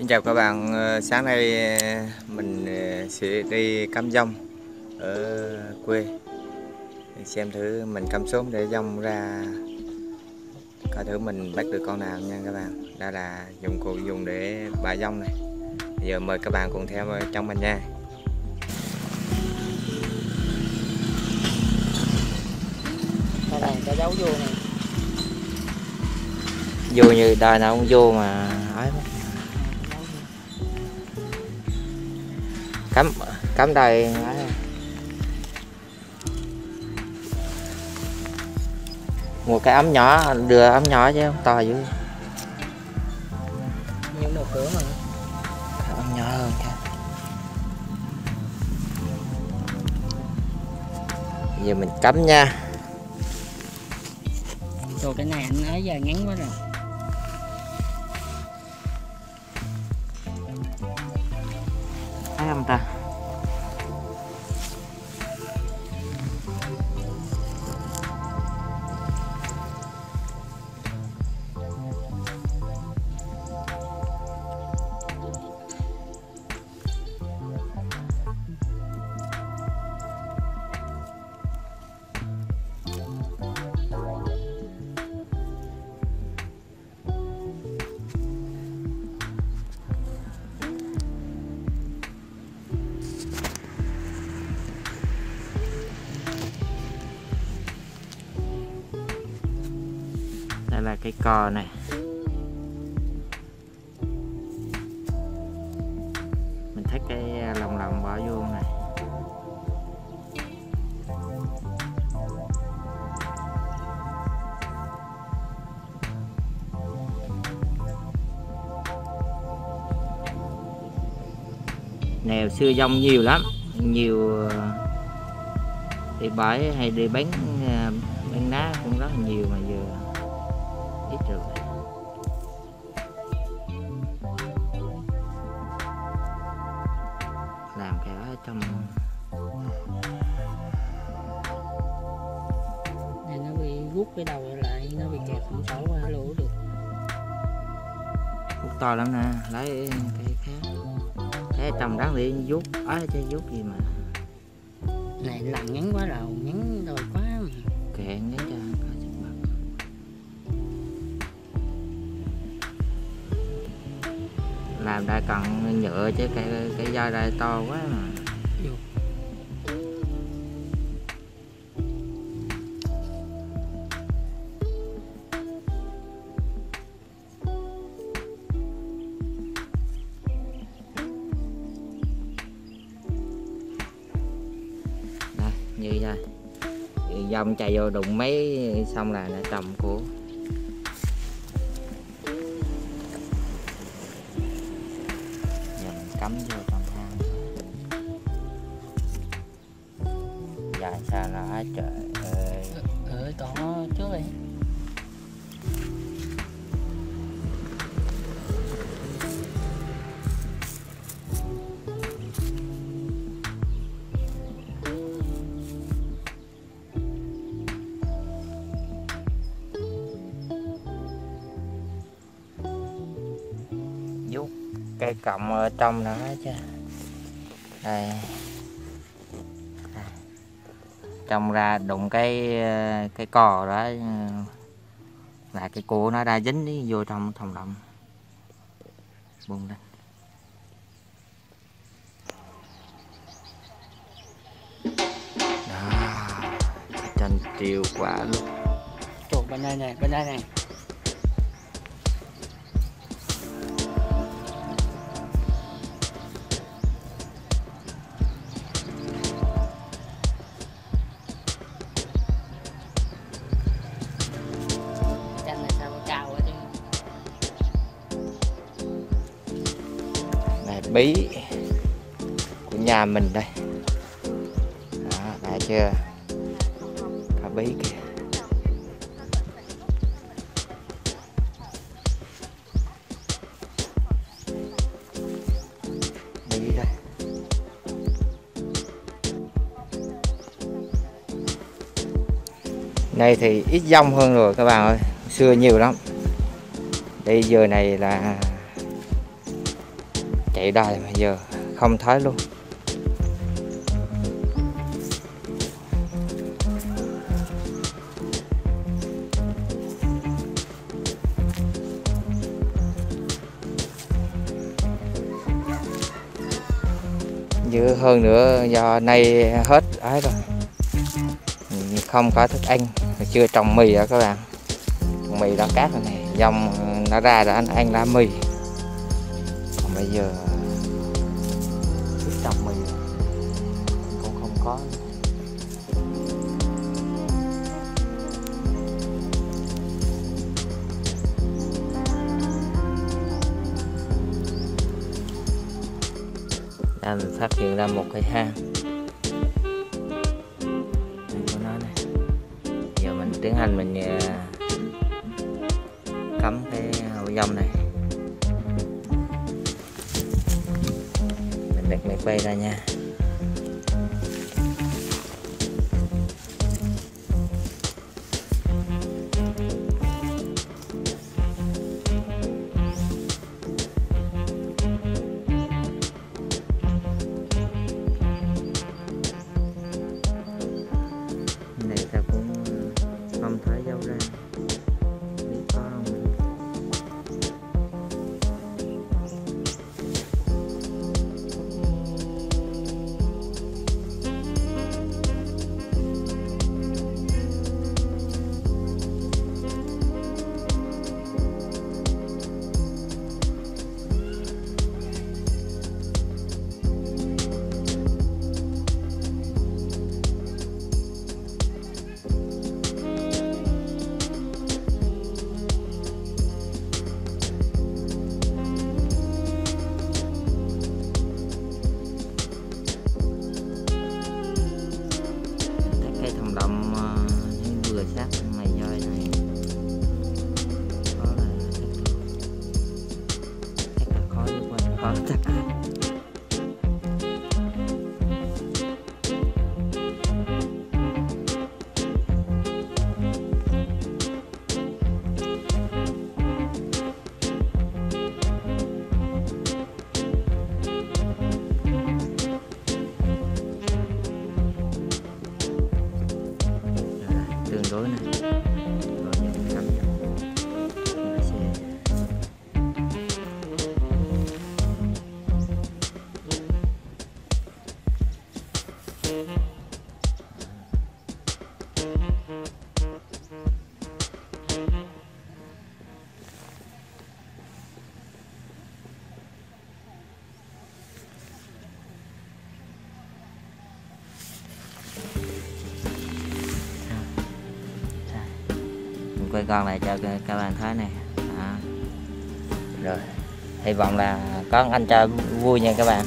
Xin chào các bạn, Ờ, sáng nay ờ, mình ờ, sẽ đi cắm dông ở quê. Xem thử mình cắm xuống để dông ra coi thử mình bắt được con nào nha các bạn. Đây là dụng cụ dùng để bả dông này. Bây giờ mời các bạn cùng theo trong mình nha. Đây này có dấu vô này. Vô như đời nào cũng vô mà cắm cắm đây. Một cái ấm nhỏ đưa ấm nhỏ chứ không to dữ. Nhưng một cửa mà. Ấm nhỏ hơn chứ giờ mình cắm nha. Rồi cái này anh nói giờ ngắn quá rồi. Thấy không ta cò này. Mình thắt cái à, lòng lòng bỏ vô này. Nèo xưa dông nhiều lắm. Nhiều thì đi bãi hay đi bán nhựa chứ cái cái dây đây to quá mà. Như vậy. Dòng chạy vô đụng mấy xong là nó trồng của rút cây cọng ở trong nữa chứ. Đây. Trong ra đụng cái cái cò đó là cái cua nó ra dính đi vô trong thòng lọng. Buông lên. Đó trên tiêu quả luôn. Chuột bên đây này, bên đây này bí của nhà mình đây. Đó đã chưa? Cà bí kìa. Bí đây. Thì ít dông hơn rồi các bạn ơi, Xưa nhiều lắm. Đây giờ này là chạy đài mà giờ, không thấy luôn. Dữ hơn nữa, do nay hết ấy rồi. Không có thức ăn, chưa trồng mì đó các bạn. Mì đã cát rồi này, dòng nó ra đã anh ăn lá mì. Còn bây giờ Đây mình phát hiện ra một cái hang. Của nó này. Giờ mình tiến hành mình à, cắm cái hậu dông này. Mình đặt máy quay ra nha. Con lại cho các bạn thấy này. Đó. rồi. Hy vọng là có anh cho vui nha các bạn.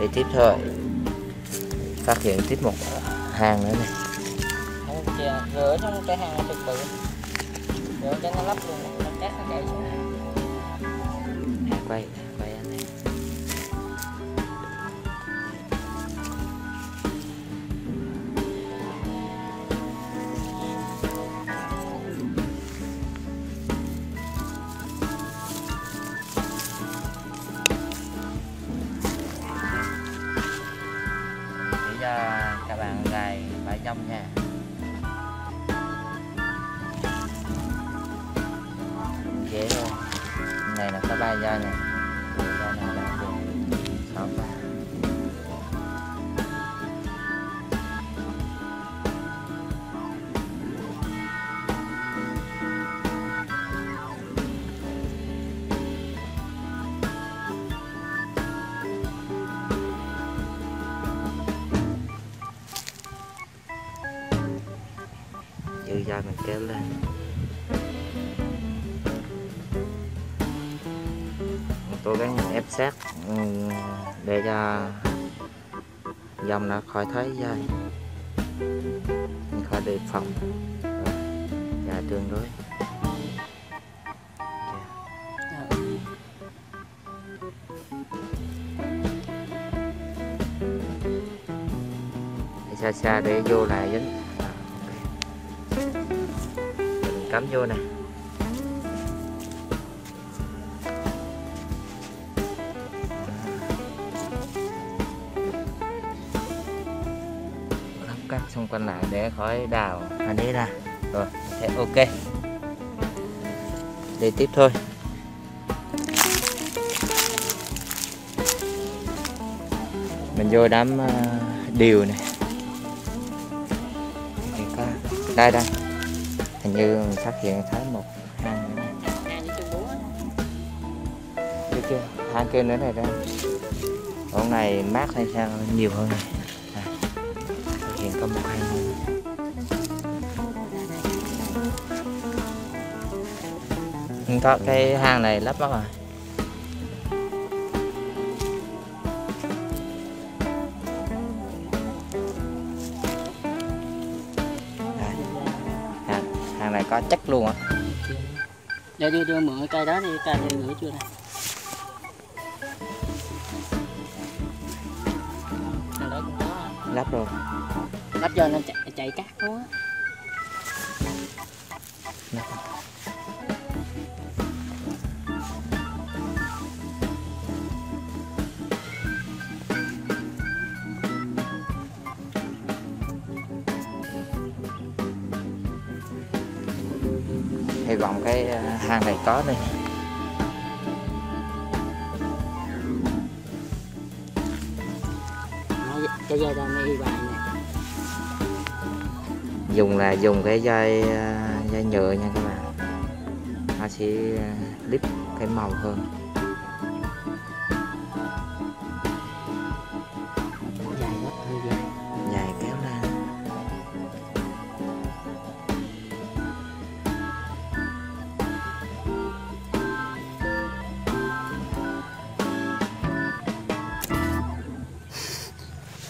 Đi tiếp thôi. Phát hiện tiếp một hàng nữa này. Rửa trong cái hang trực bự rửa cho nó lắp luôn nó cát nó chạy xuống cố gắng ép sát ừ, để cho dòng nó khỏi thấy dây khỏi đề phòng. Và tương đối. Dạ. Để xa xa để vô lại dính dạ, cắm vô nè. Quanh lại để khỏi đào. Anh ấy ra. Rồi thế ok. Đi tiếp thôi. Mình vô đám uh, điều này. Thì có đây đây. Hình như mình phát hiện thấy một hang nữa. chưa? Hang kia nữa này đây hôm này mát hay sao? Nhiều hơn này cầm một hàng có cái hang này lắp mất rồi. Hàng, này có chắc luôn á. Đưa đưa đưa mượn cây đó đi cây này nữa chưa đây lắp rồi hết rồi nó chạy, chạy cát quá. Hy vọng cái à, hang này có đây cái giai đoạn này dùng là dùng cái dây ờ, dây nhựa nha các bạn. Nó sẽ ờ, clip cái màu hơn.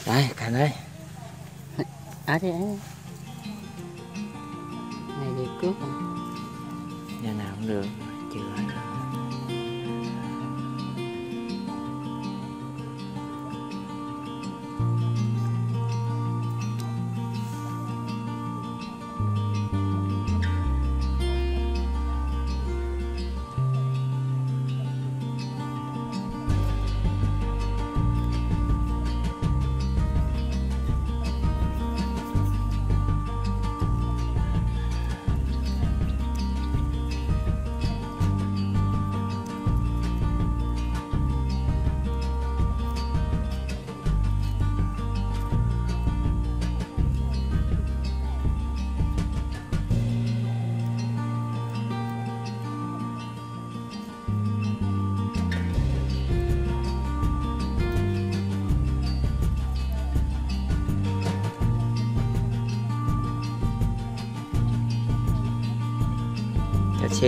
Đây cả đây À thế. ấy.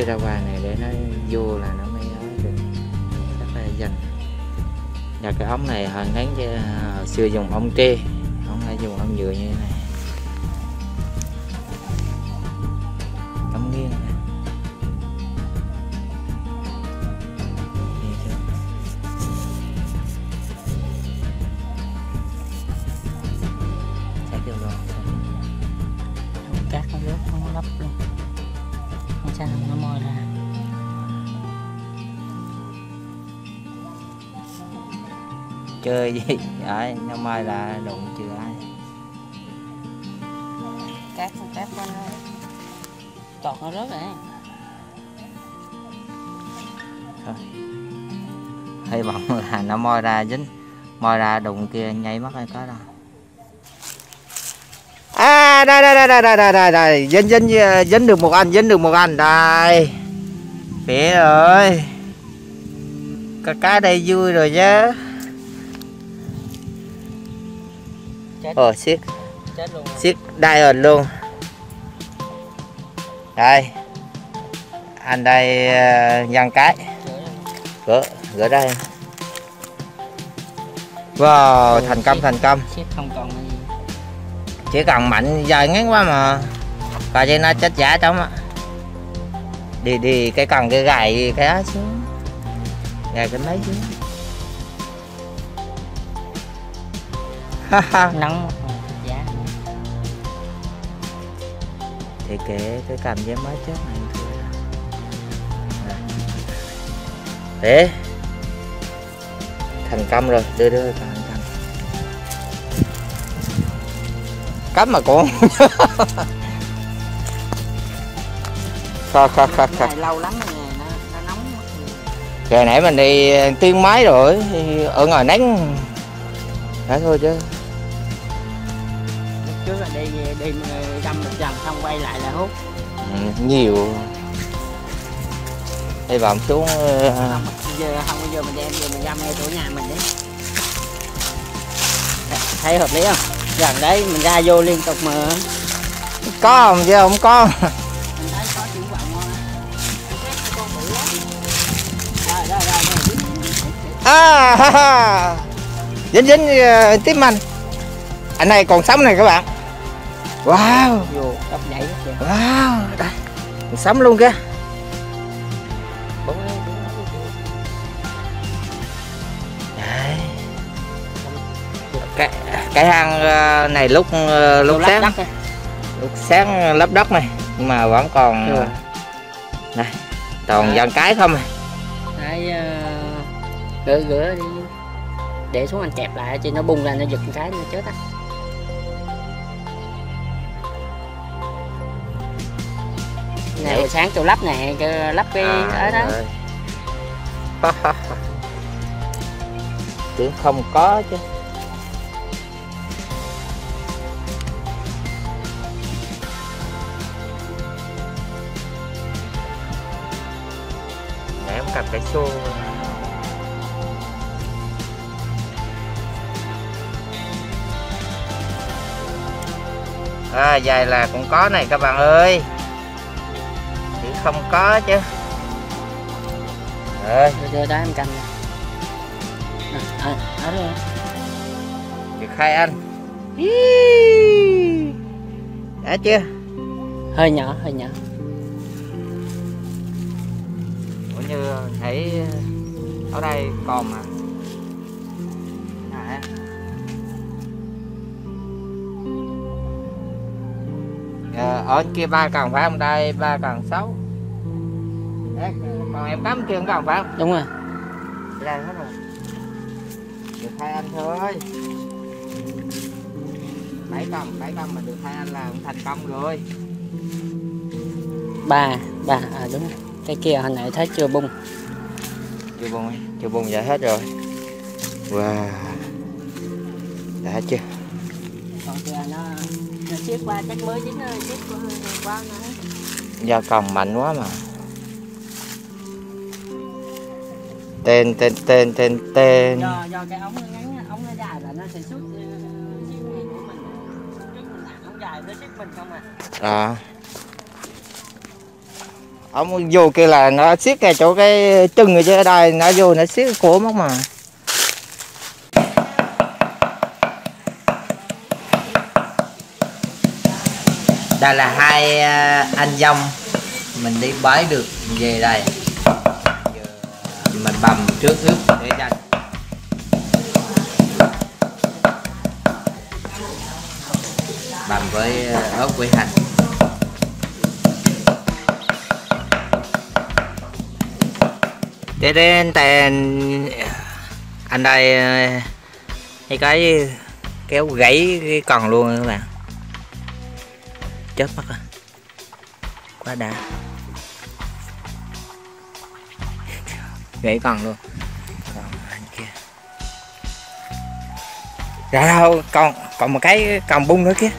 Ra ngoài này để nó vô là nó mới nói được. Rất là dành. Và cái ống này hồi ngắn cho hồi xưa dùng ống tre. Không phải dùng ống nhựa như thế này. Cắm nghiêng chơi gì? Đấy nó mai là đụng chưa ai? Cắt, cắt nó tọt nó rớt rồi. thôi. Hy vọng là nó moi ra dính moi ra đụng kia nhảy mất hay có đâu. À đây đây đây đây đây đây đây. Đây dính dính dính được một anh dính được một anh. Đây. Phía ơi cái đây vui rồi chứ Ồ siết. Chết luôn. siết đai ẩn luôn. Đây. Anh đây dăng cái. Chữa gỡ gỡ đây wow Ừ, thành công siết. thành công. Không còn cái chỉ cần mạnh dài ngắn quá mà. Coi như nó chết giả trống á. Đi đi cái cần cái gài cái đó xuống gài cái mấy xuống Nắng ờ, giá. thì kệ cái cầm với mấy chết này thôi để thành công rồi đưa đưa thành công. Cắm mà cũng kha kha kha kha. Lâu lắm rồi nó, nó nóng Kể nãy mình đi tiếng máy rồi ở ngoài nắng. Đã thôi chứ trước là đi đi đâm một vòng xong quay lại là hút. Ừ, nhiều. Hy vọng xuống ờ, không giờ không bây giờ mình đem về mình găm ngay chỗ nhà mình đi. Thấy hợp lý không? Gần đấy mình ra vô liên tục mà. Có không? Chứ không có. À, ha, ha. dính dính uh, tím anh. Anh này còn sống này các bạn wow. Vô tóc nhảy hết kìa wow đây. Còn sống luôn kìa. Đấy. cái cái hang ờ, này lúc ờ, lúc Vô sáng. đắp lúc sáng lấp đất này nhưng mà vẫn còn Ừ. này toàn Đấy. dàn cái không à? Đấy, ờ, gỡ gỡ đi. Để xuống anh kẹp lại chứ nó bung ra nó giật cái nó chết á này Đấy. hồi sáng tôi lắp nè lắp cái ở đó rồi. tưởng không có chứ Để em cầm cái xô À, dài là cũng có này các bạn ơi không có chứ. Rồi, rồi đó em cầm nè. À, à, đây được khai anh. Đã chưa? hơi nhỏ hơi nhỏ. Ủa như thấy ở đây còn mà. À. Ờ, ở kia ba cần phải không đây? Ba cần sáu Đấy, còn em cắm kia không cần phải không? Đúng rồi. Đây hết rồi. Được hai anh thôi. Bảy cần bảy cần mà được hai anh là cũng thành công rồi. Ba ba à đúng rồi. Cái kia hồi nãy thấy chưa bung. Chưa bung chưa bung vậy hết rồi. Wow. Đã chưa? Còn kia nó nó chiếc qua chắc mới dính rồi chiếc qua qua nó do còn mạnh quá mà tên tên tên tên tên. Do do cái ống nó ngắn ống nó dài là nó sẽ xuất uh, chiếc này của mình trước mình ống dài nó chiếc mình không à? À. Ông vô kia là nó xiết cái chỗ cái chân ở đây nó vô nó xiết cổ mất mà. Đây là hai à, anh dông. Mình đi bái được về đây bầm trước ướp để dành bầm với ờ, ớt với hành. Thế đến tên anh đây ờ, hay cái kéo gãy cái còn luôn các bạn. Chết mất rồi. Quá đã. Gãy còn luôn. Còn anh kia. Ra đâu còn còn một cái còn bung nữa kia.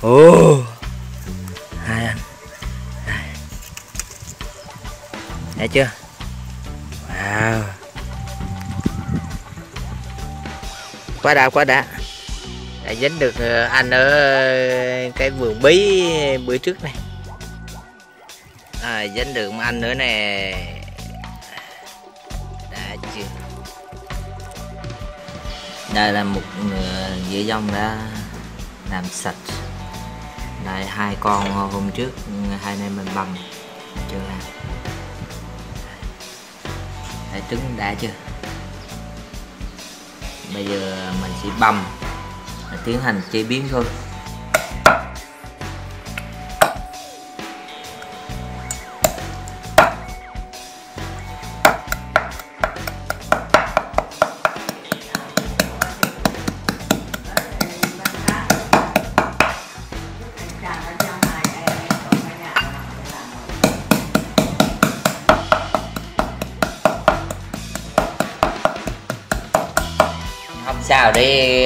Ô, hai anh. Thấy chưa? Wow. Quá đã quá đã. Đã dính được ờ, anh ở cái vườn bí bữa trước này dẫn dính được một anh nữa nè. Đã chưa? Đây là một người dĩa dông đã làm sạch. Đây hai con hôm trước hai anh em mình bầm chưa làm Đấy, trứng đã chưa? Bây giờ mình sẽ bầm tiến hành chế biến thôi. Xào để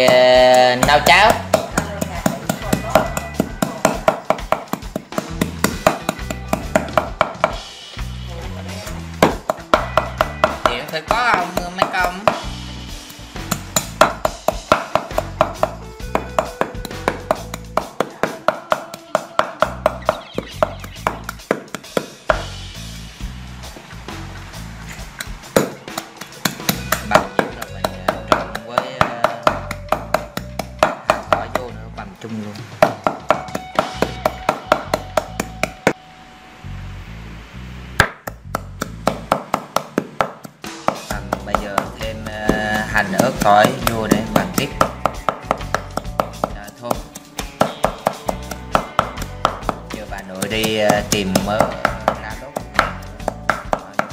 tỏi vô để bằng tiếp rồi thôi. Giờ bà nội đi ờ, tìm mớ lá đốt.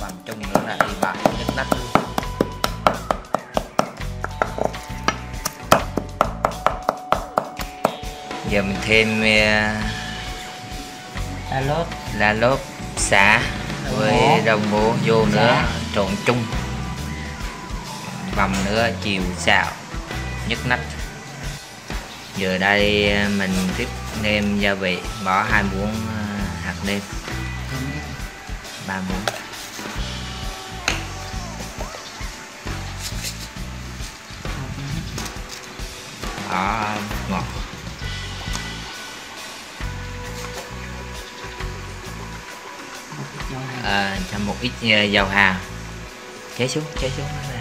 Bằng chung nữa là đi bạc nhức nách luôn. Giờ mình thêm ờ, là lốt. lá lốt xả với rau ngổ vô nữa trộn chung nữa chiều xào nhức nách. Giờ đây à, mình tiếp nêm gia vị bỏ hai muỗng à, hạt nêm. Ba muỗng. Bỏ ngọt. À, cho một ít à, dầu hào chế xuống chế xuống.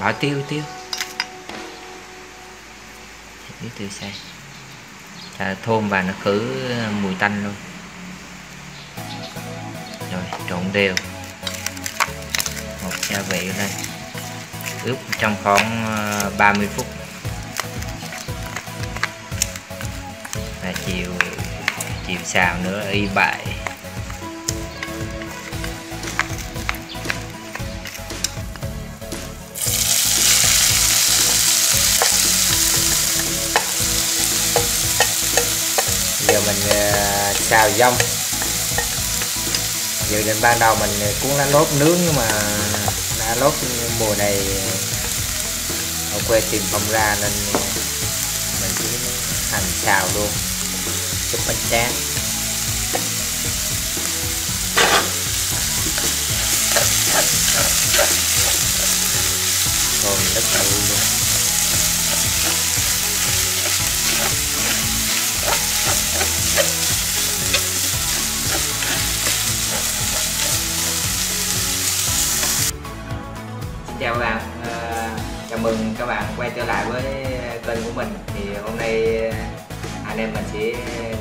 Bỏ tiêu tiêu. Biết tiêu xay à, thơm và nó khử ờ, mùi tanh luôn. Rồi trộn đều. Một gia vị lên ướp trong khoảng ờ, 30 phút. Và chiều chiều xào nữa y bại xào dông. Dự định ban đầu mình cuốn lá lốt nướng nhưng mà lá lốt mùa này ở quê tìm không ra nên mình chỉ hành xào luôn chút bánh tráng. Thơm rất là luôn. Lại với kênh của mình. Thì hôm nay à, anh em mình sẽ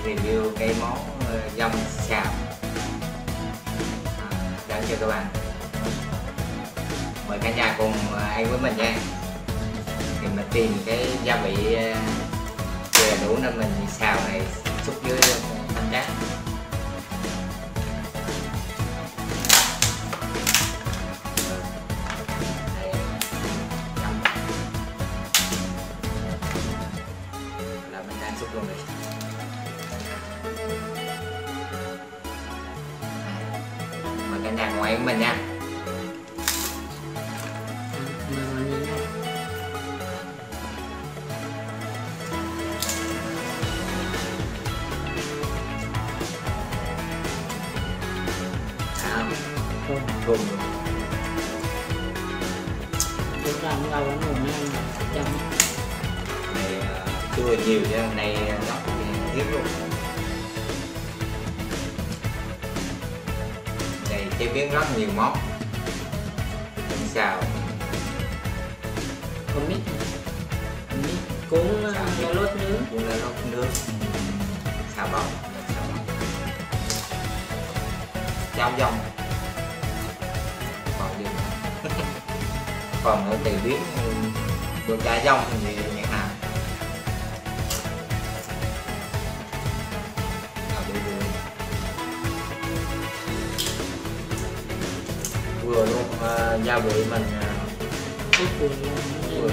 review cái món ờ, dâm xào. À, đến cho các bạn? Mời cả nhà cùng ờ, ăn với mình nha. Thì mình tìm cái gia vị ờ, vừa đủ nên mình xào này xúc dưới. Uh, cuốn lá lốt nướng xào bông xào dông còn gì còn ở tùy biến đồ chả dông thì đi đi. vừa luôn ờ, gia vị mình ờ, cuối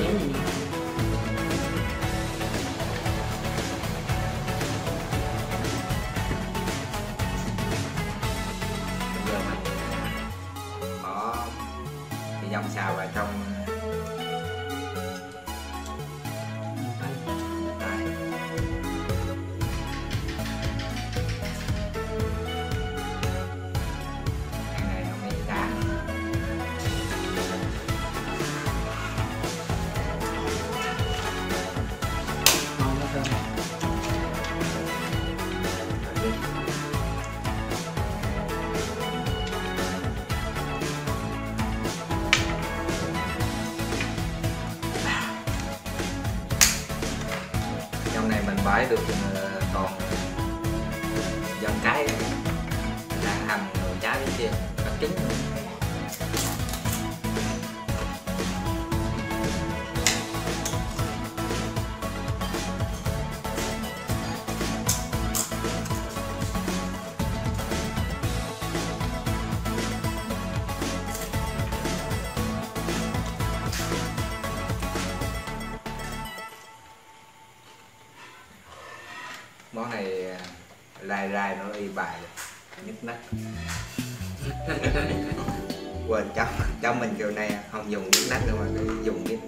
này không dùng nước đất nữa mà cứ dùng cái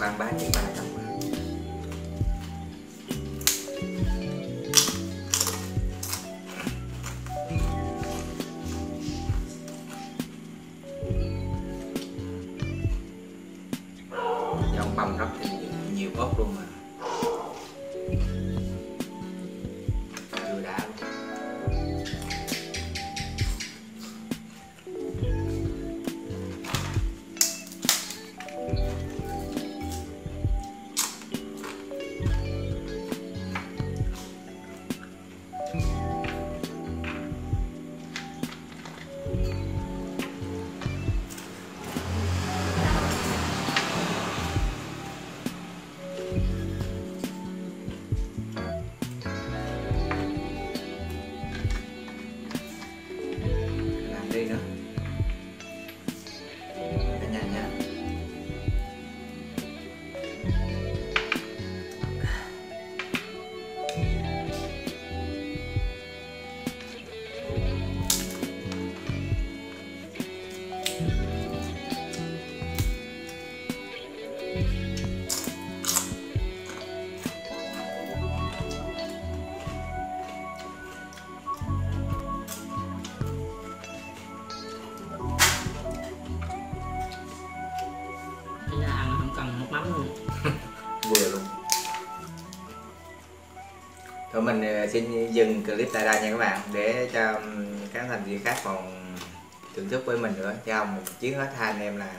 mang bán chỉ ba trăm thôi mình ờ, xin dừng clip tại đây nha các bạn, để cho các thành viên khác còn thưởng thức với mình nữa. Chứ không một chiếc hết hai anh em là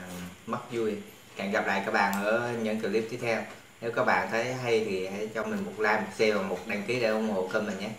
mất vui. Hẹn gặp lại các bạn ở những clip tiếp theo. Nếu các bạn thấy hay thì hãy cho mình một like, một share và một đăng ký để ủng hộ kênh mình nhé.